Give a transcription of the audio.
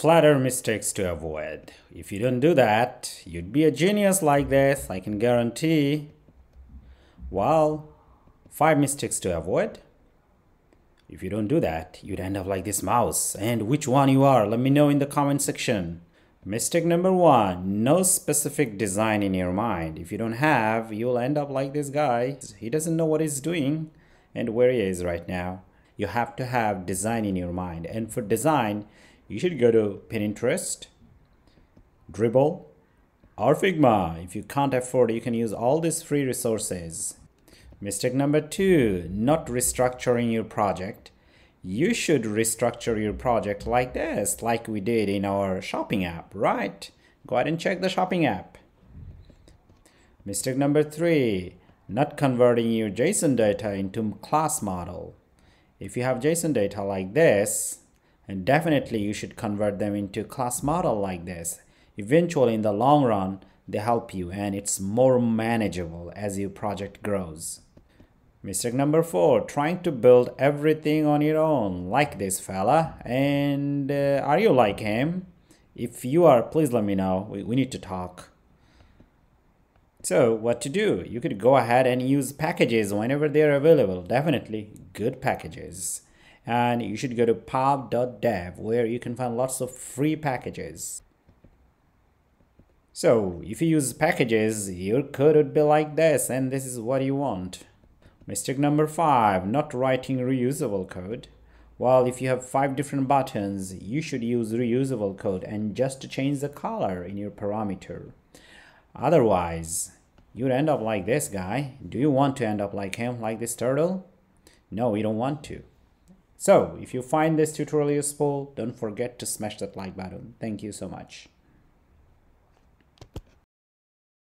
Flutter mistakes to avoid. If you don't do that, you'd be a genius like this, I can guarantee. Well, five mistakes to avoid. If you don't do that, you'd end up like this mouse. And which one you are, let me know in the comment section. Mistake number one, no specific design in your mind. If you don't have, you'll end up like this guy. He doesn't know what he's doing and where he is right now. You have to have design in your mind. And for design, you should go to Pinterest, Dribbble, or Figma. If you can't afford, it, you can use all these free resources. Mistake number two, not restructuring your project. You should restructure your project like this, like we did in our shopping app, right? Go ahead and check the shopping app. Mistake number three, not converting your JSON data into class model. If you have JSON data like this, and definitely you should convert them into class model like this. Eventually in the long run, they help you and it's more manageable as your project grows. Mistake number four, trying to build everything on your own, like this fella. And uh, are you like him? If you are, please let me know. We, we need to talk. So, what to do? You could go ahead and use packages whenever they're available. Definitely good packages. And you should go to pub.dev where you can find lots of free packages. So, if you use packages, your code would be like this, and this is what you want. Mistake number five, not writing reusable code. Well, if you have five different buttons, you should use reusable code and just change the color in your parameter. Otherwise, you'd end up like this guy. Do you want to end up like him, like this turtle? No, you don't want to. So, if you find this tutorial useful, don't forget to smash that like button. Thank you so much.